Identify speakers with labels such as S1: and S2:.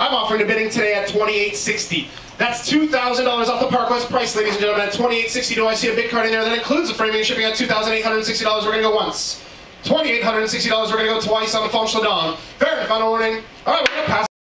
S1: I'm offering a bidding today at $2860 That's $2,000 off the Park West price, ladies and gentlemen, at $28.60. Do I see a big card in there that includes the framing and shipping at $2,860? We're going to go once. $2,860. We're going to go twice on the functional dawn. Fair final warning. All right.